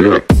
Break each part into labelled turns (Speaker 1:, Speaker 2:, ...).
Speaker 1: Yeah.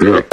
Speaker 2: step.